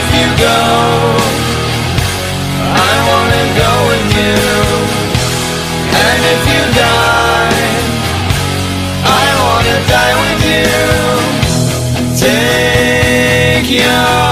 if you go, I wanna go with you. And if you die, I wanna die with you. Take your